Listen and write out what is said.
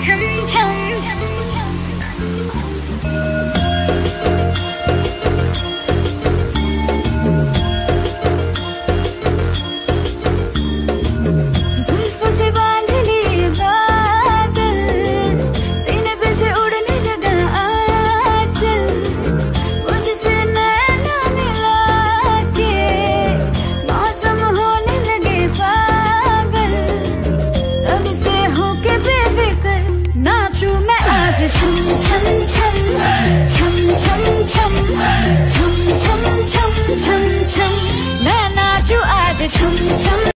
臣强爱就唱唱唱，唱唱唱，唱唱唱唱唱唱，那那就爱就唱唱。